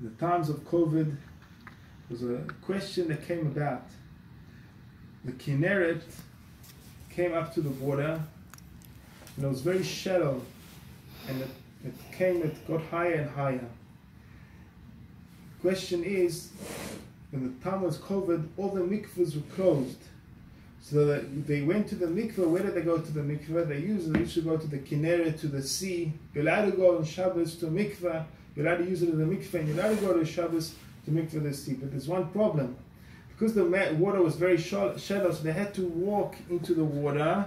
in the times of COVID, was a question that came about. The Kinneret came up to the water, and it was very shallow, and it, it came, it got higher and higher. Question is, when the time was COVID, all the mikvahs were closed. So that they went to the mikveh. Where did they go to the mikveh? They usually used to go to the Kinneret, to the sea. You're allowed to go on Shabbos to mikveh. You're allowed to use it in the mikveh, you're allowed to go to Shabbos to mikveh the sea. But there's one problem. Because the water was very shallow, so they had to walk into the water.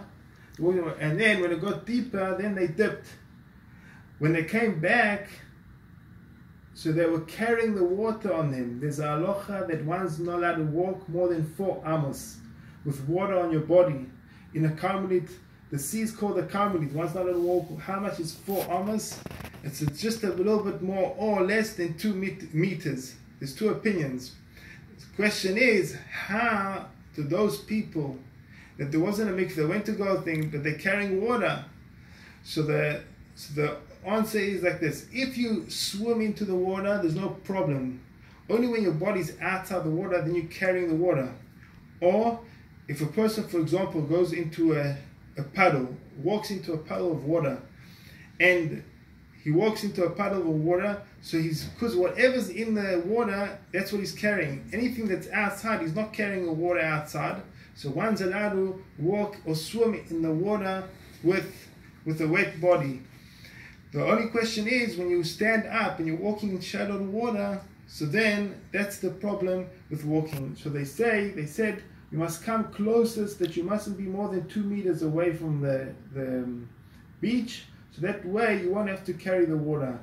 And then when it got deeper, then they dipped. When they came back, so they were carrying the water on them. There's a halacha that one's not allowed to walk more than four amos with water on your body. In a karmelit, the sea is called a karmelit. One's not allowed to walk. How much is four amos? It's just a little bit more or less than two meters. There's two opinions. The question is, how do those people that there wasn't a mikveh, they went to go thing, but they're carrying water. So the so the answer is like this: If you swim into the water, there's no problem. Only when your body's outside the water, then you're carrying the water. Or if a person, for example, goes into a, a puddle, walks into a puddle of water, and he walks into a puddle of water, so he's because whatever's in the water, that's what he's carrying. Anything that's outside, he's not carrying the water outside. So one's allowed to walk or swim in the water with with a wet body. The only question is when you stand up and you're walking in shadowed water, so then that's the problem with walking. So they say, they said, you must come closest, that you mustn't be more than two meters away from the, the um, beach. So that way you won't have to carry the water.